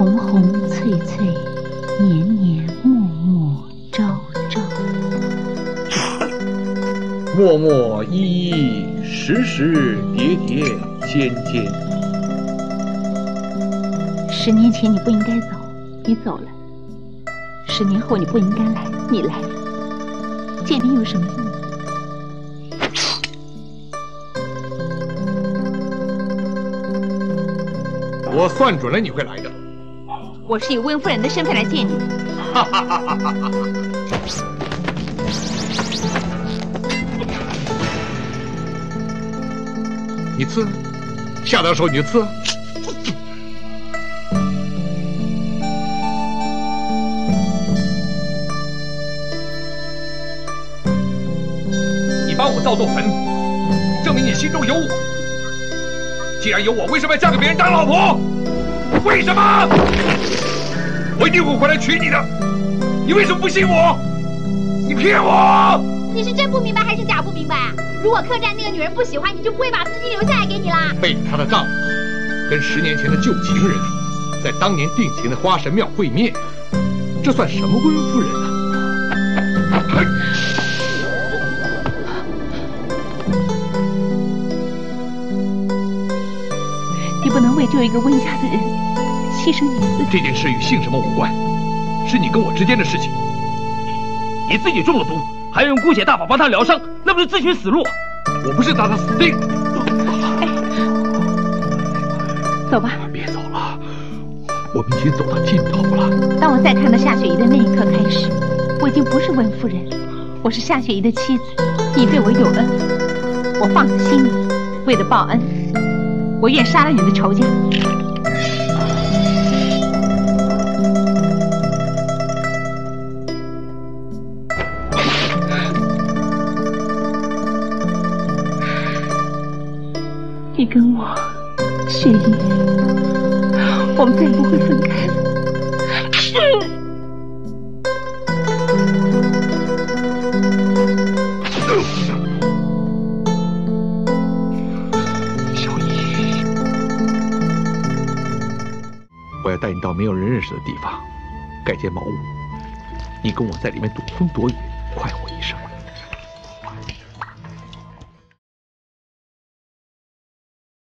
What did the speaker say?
红红翠翠，年年暮暮朝朝。默默依依，时时叠叠尖尖。十年前你不应该走，你走了；十年后你不应该来，你来了。见面有什么用？我算准了你会来的。我是以温夫人的身份来见你。你刺，下得手你就刺。你帮我造座坟，证明你心中有我。既然有我，为什么要嫁给别人当老婆？为什么？我一定会回来娶你的。你为什么不信我？你骗我！你是真不明白还是假不明白啊？如果客栈那个女人不喜欢你，就不会把司机留下来给你啦。背着她的丈夫，跟十年前的旧情人，在当年定情的花神庙会面，这算什么温夫人啊？你不能为救一个温家的人牺牲你自己。这件事与姓什么无关，是你跟我之间的事情。你自己中了毒，还要用姑且大法帮他疗伤，那不是自寻死路？我不是打他死定。走吧，别走了，我们已经走到尽头了。当我再看到夏雪怡的那一刻开始，我已经不是温夫人，我是夏雪怡的妻子。你对我有恩，我放在心里，为了报恩。我愿杀了你的仇家。你跟我，雪姨，我们再也不会分开了。我要带你到没有人认识的地方，盖间茅屋，你跟我在里面躲风躲雨，快活一生。